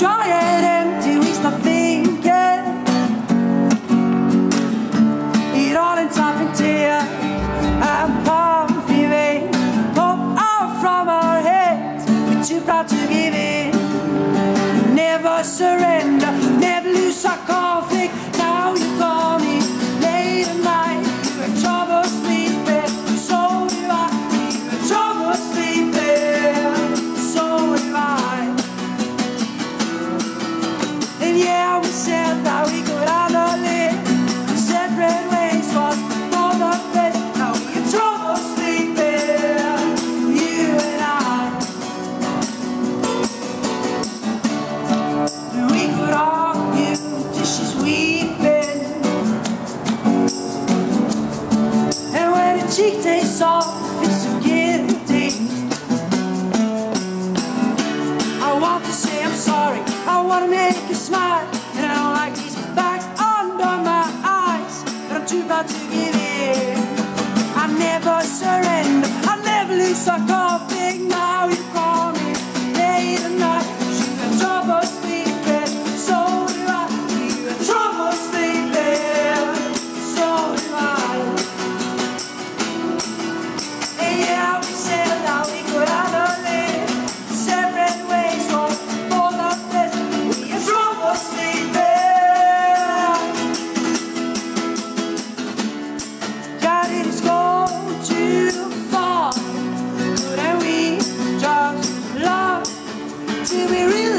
dry and empty, we stop thinking. It all ends up in tears and pumping veins, pop out from our heads. We're too proud to give in, never surrender. she tastes off, it's a guillotine. I want to say I'm sorry, I want to make you smile, and I don't like these bags under my eyes, but I'm too bad to until we realize.